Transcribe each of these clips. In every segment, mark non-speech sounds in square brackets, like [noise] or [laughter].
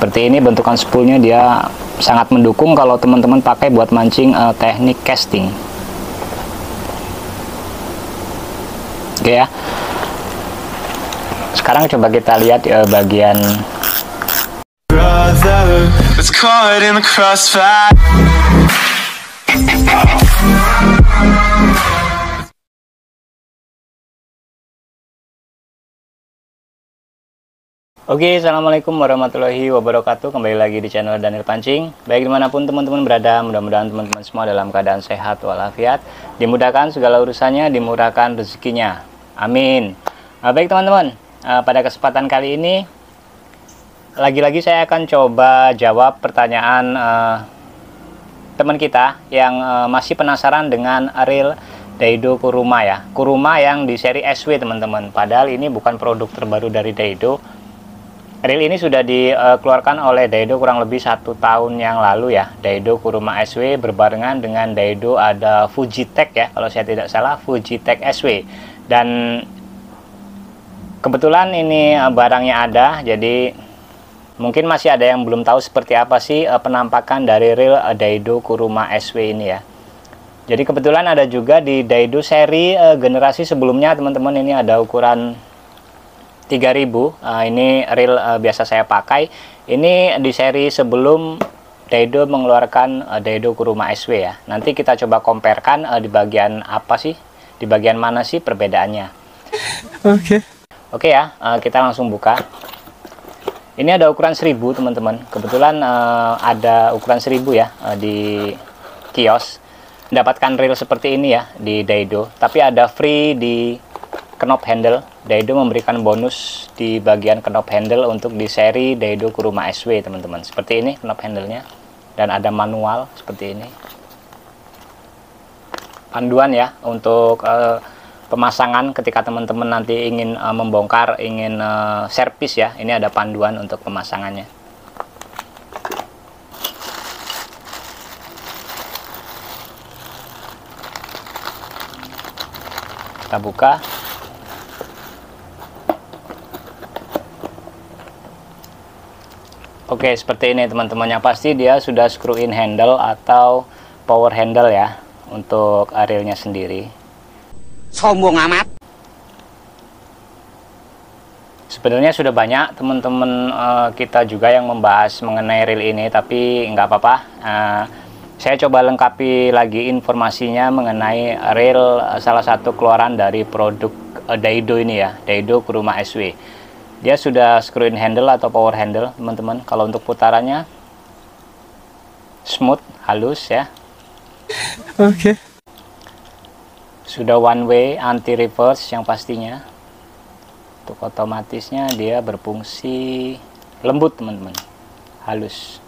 seperti ini bentukan spoolnya dia sangat mendukung kalau teman-teman pakai buat mancing uh, teknik casting. Oke ya. Sekarang coba kita lihat uh, bagian Oke, Assalamualaikum warahmatullahi wabarakatuh. Kembali lagi di channel Daniel Pancing. Baik di mana pun teman-teman berada Mudah-mudahan teman-teman semua dalam keadaan sehat walafiat. Dimudahkan segala urusannya Dimurahkan rezekinya. Amin. Nah, Baik teman-teman. Uh, Pada kesempatan kali ini Lagi-lagi saya akan coba jawab pertanyaan uh, Teman kita Yang uh, masih penasaran dengan reel Daido Kuruma ya. Kuruma yang di seri SW teman-teman. Padahal ini bukan produk terbaru dari Daido Reel ini sudah dikeluarkan oleh Daido kurang lebih satu tahun yang lalu ya. Daido Kuruma SW berbarengan dengan Daido ada Fujitech ya kalau saya tidak salah Fujitech SW dan kebetulan ini eh, barangnya ada jadi mungkin masih ada yang belum tahu seperti apa sih eh, penampakan dari reel eh, Daido Kuruma SW ini ya. Jadi kebetulan ada juga di Daido seri generasi sebelumnya teman-teman ini ada ukuran 3000 uh, ini reel uh, biasa saya pakai. Ini di seri sebelum Daido mengeluarkan uh, Daido Kuruma SW ya. Nanti kita coba comparekan uh, di bagian apa sih? Di bagian mana sih perbedaannya? Oke. Okay. oke okay ya uh, kita langsung buka. Ini ada ukuran 1000 teman-teman. Kebetulan uh, ada ukuran 1000 ya uh, di kios. Mendapatkan reel seperti ini ya di Daido. Tapi ada free di knob handle. Daido memberikan bonus di bagian knob handle untuk di seri Daido Kuruma SW teman-teman. Seperti ini knob handlenya. Dan ada manual seperti ini. Panduan ya untuk uh, pemasangan ketika teman-teman nanti ingin uh, membongkar ingin uh, servis ya. Ini ada panduan untuk pemasangannya. Kita buka Oke seperti ini teman-temannya pasti dia sudah screw in handle atau power handle ya untuk arilnya sendiri. Sombong amat. Sebenarnya sudah banyak teman-teman uh, kita juga yang membahas mengenai reel ini tapi nggak apa-apa. Uh, saya coba lengkapi lagi informasinya mengenai reel uh, salah satu keluaran dari produk uh, Daido ini ya Daido Kuruma SW dia sudah screw in handle atau power handle teman-teman. Kalau untuk putarannya smooth halus ya. Oke. Okay. sudah one way anti reverse yang pastinya. Untuk otomatisnya dia berfungsi lembut teman-teman. Halus.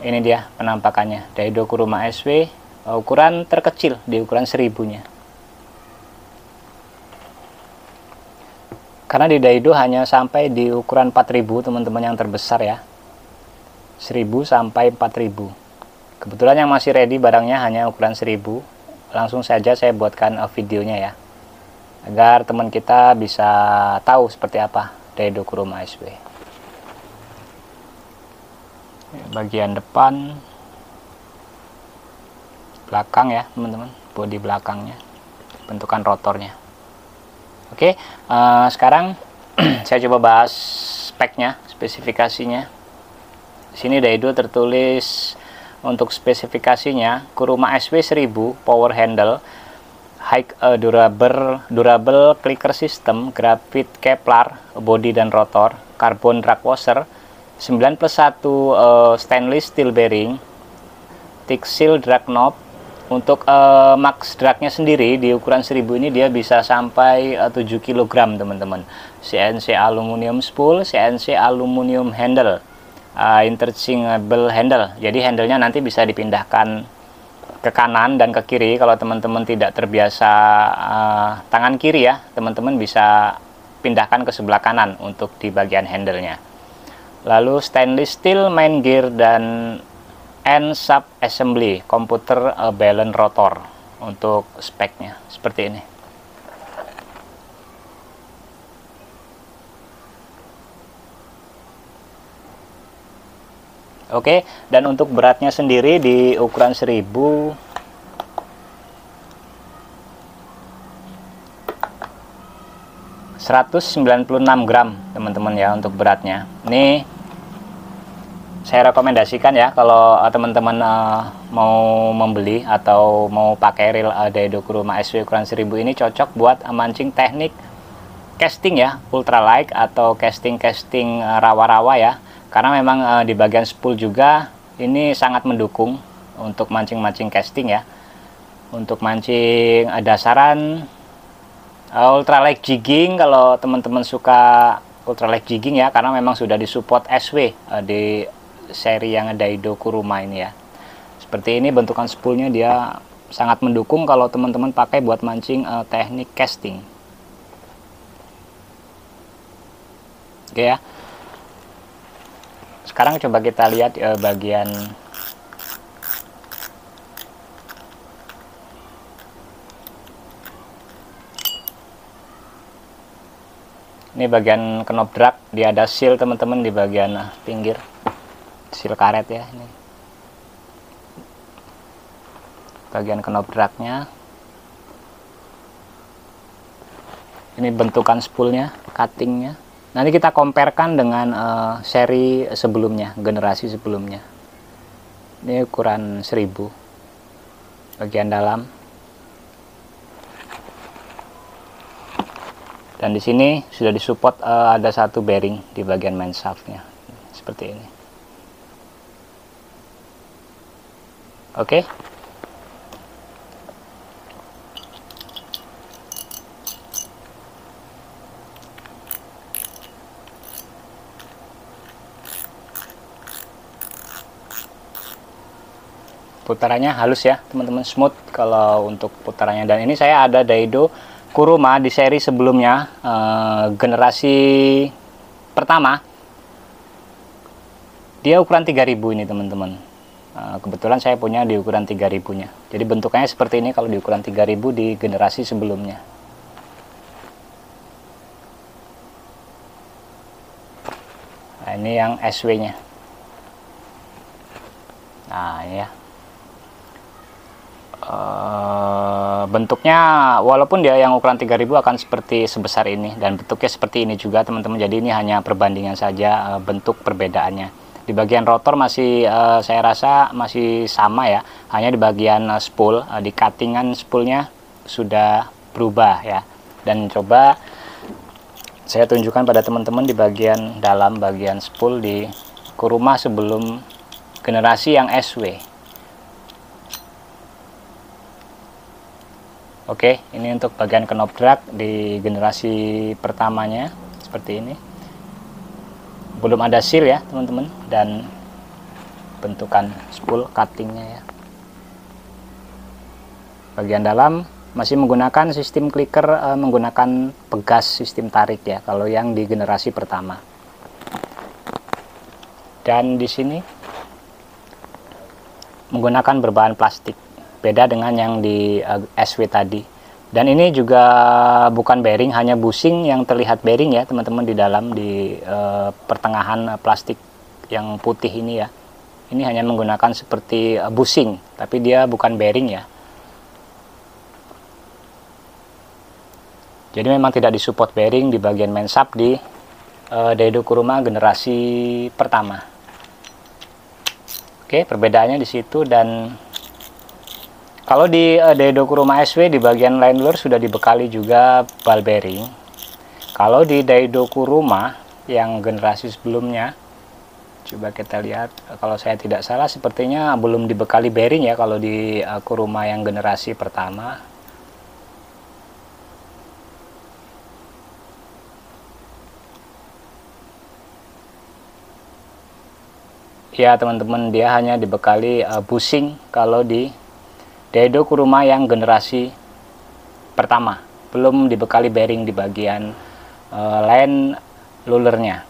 Ini dia penampakannya. Daido Kuruma SW ukuran terkecil di ukuran seribunya karena di Daido hanya sampai di ukuran 4000 teman-teman yang terbesar ya. 1000 sampai 4000 kebetulan yang masih ready barangnya hanya ukuran 1000 langsung saja saya buatkan uh, videonya ya. Agar teman kita bisa tahu seperti apa Daido Kuruma SW bagian depan. Belakang ya teman-teman. Bodi belakangnya. Bentukan rotornya Oke, uh, sekarang [clears throat] saya coba bahas speknya, spesifikasinya. Di sini Daido tertulis untuk spesifikasinya Kuruma SW 1000 power handle high uh, durable durable clicker system graphite Kevlar body dan rotor carbon drag washer 9 plus 1 uh, stainless steel bearing seal drag knob untuk uh, max dragnya sendiri di ukuran 1000 ini dia bisa sampai uh, 7 kg teman-teman. CNC aluminium spool, CNC aluminium handle, uh, interchangeable handle. Jadi handlenya nanti bisa dipindahkan ke kanan dan ke kiri kalau teman-teman tidak terbiasa uh, tangan kiri ya, teman-teman bisa pindahkan ke sebelah kanan untuk di bagian handlenya. Lalu stainless steel main gear dan N sub assembly komputer uh, balance rotor untuk speknya. Seperti ini. Oke, okay, dan untuk beratnya sendiri di ukuran 1000 196 gram teman-teman ya untuk beratnya. Ini saya rekomendasikan ya kalau eh, teman-teman uh, mau membeli atau mau pakai reel uh, Daido Kuruma SW ukuran 1000 ini cocok buat uh, mancing teknik casting ya ultralight atau casting-casting rawa-rawa ya. Karena memang uh, di bagian spool juga ini sangat mendukung untuk mancing-mancing casting ya. Untuk mancing uh, dasaran uh, ultralight jigging kalau teman-teman suka ultralight jigging ya karena memang sudah disupport SW uh, di seri yang ada Daido Kuruma ini ya. Seperti ini bentukan spoolnya dia sangat mendukung kalau teman-teman pakai buat mancing uh, teknik casting. Oke ya. Sekarang coba kita lihat uh, bagian ini bagian knop drag dia ada seal teman-teman di bagian pinggir seal karet ya ini. Bagian knop dragnya. Ini bentukan spoolnya cuttingnya. Nanti kita comparekan dengan uh, seri sebelumnya generasi sebelumnya. Ini ukuran 1000 bagian dalam. Dan di sini sudah disupport uh, ada satu bearing di bagian main shaftnya seperti ini oke? Putarannya halus ya teman-teman. Smooth kalau untuk putarannya. Dan ini saya ada Daido Kuruma di seri sebelumnya uh, generasi pertama. Dia ukuran 3000 ini teman-teman kebetulan saya punya di ukuran 3000 nya jadi bentukannya seperti ini kalau di ukuran 3000 di generasi sebelumnya. Nah ini yang SW nya nah ini ya. Uh, bentuknya walaupun dia yang ukuran 3000 akan seperti sebesar ini dan bentuknya seperti ini juga teman-teman. Jadi ini hanya perbandingan saja uh, bentuk perbedaannya di bagian rotor masih uh, saya rasa masih sama ya. Hanya di bagian uh, spool uh, di cuttingan spoolnya sudah berubah ya. Dan coba saya tunjukkan pada teman-teman di bagian dalam bagian spool di kuruma sebelum generasi yang SW Oke, ini untuk bagian knop drag di generasi pertamanya seperti ini. Belum ada seal ya, teman-teman, dan bentukan spool cuttingnya ya. Bagian dalam masih menggunakan sistem clicker uh, menggunakan pegas sistem tarik ya, kalau yang di generasi pertama. Dan di sini menggunakan berbahan plastik beda dengan yang di eh, SW tadi dan ini juga bukan bearing hanya busing yang terlihat bearing ya teman-teman di dalam di uh, pertengahan plastik yang putih ini ya. Ini hanya menggunakan seperti uh, busing tapi dia bukan bearing ya. Jadi memang tidak disupport bearing di bagian main sub di uh, Daido Kuruma generasi pertama. Oke perbedaannya di situ dan kalau di uh, Daido Kuruma SW di bagian line lure sudah dibekali juga ball bearing. Kalau di Daido Kuruma yang generasi sebelumnya, coba kita lihat. Kalau saya tidak salah, sepertinya belum dibekali bearing ya. Kalau di uh, Kuruma yang generasi pertama, ya teman-teman dia hanya dibekali uh, busing kalau di Daido Kuruma yang generasi pertama. Belum dibekali bearing di bagian uh, line lulernya.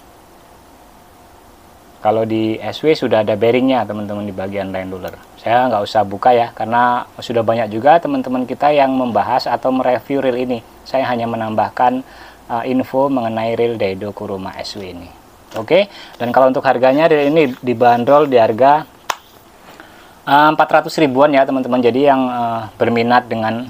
Kalau di SW sudah ada bearingnya teman-teman di bagian line luler. Saya nggak usah buka ya karena sudah banyak juga teman-teman kita yang membahas atau mereview reel ini. Saya hanya menambahkan uh, info mengenai reel Daido Kuruma SW ini. Oke, dan kalau untuk harganya reel ini dibanderol di harga eh, 400 ribuan ya teman-teman. Jadi yang uh, berminat dengan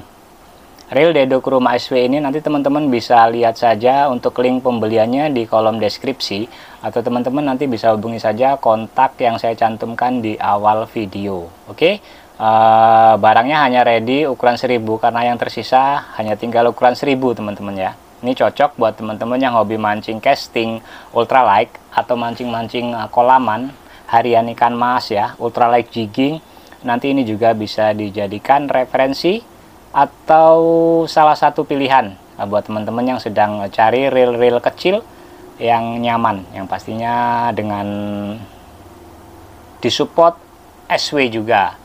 reel Dedo Kuruma SW ini nanti teman-teman bisa lihat saja untuk link pembeliannya di kolom deskripsi atau teman-teman nanti bisa hubungi saja kontak yang saya cantumkan di awal video. Oke. Uh, barangnya hanya ready ukuran 1000 karena yang tersisa hanya tinggal ukuran 1000 teman-teman ya ini cocok buat teman-teman yang hobi mancing casting ultralight atau mancing-mancing kolaman harian ikan mas ya ultralight jigging. Nanti ini juga bisa dijadikan referensi atau salah satu pilihan uh, buat teman-teman yang sedang cari reel-reel kecil yang nyaman yang pastinya dengan disupport SW juga.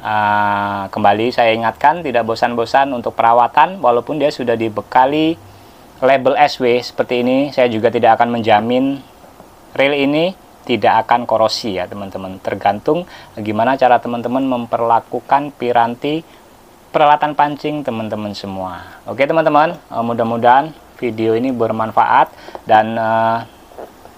Uh, kembali saya ingatkan tidak bosan-bosan untuk perawatan walaupun dia sudah dibekali label SW seperti ini saya juga tidak akan menjamin reel ini tidak akan korosi ya teman-teman. Tergantung gimana cara teman-teman memperlakukan piranti peralatan pancing teman-teman semua. Oke teman-teman uh, mudah-mudahan video ini bermanfaat. Dan uh,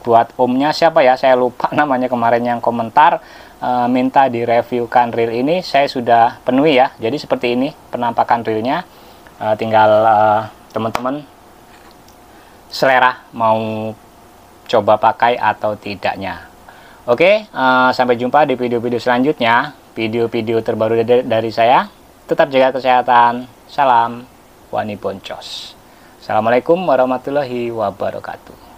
buat omnya siapa ya? Saya lupa [laughs] namanya kemarin yang komentar uh, minta direviewkan reel ini. Saya sudah penuhi ya. Jadi seperti ini penampakan reelnya. Uh, tinggal teman-teman selera mau coba pakai atau tidaknya. Oke uh, sampai jumpa di video-video selanjutnya. Video-video terbaru dari, saya tetap jaga kesehatan. Salam wani boncos assalamualaikum warahmatullahi wabarakatuh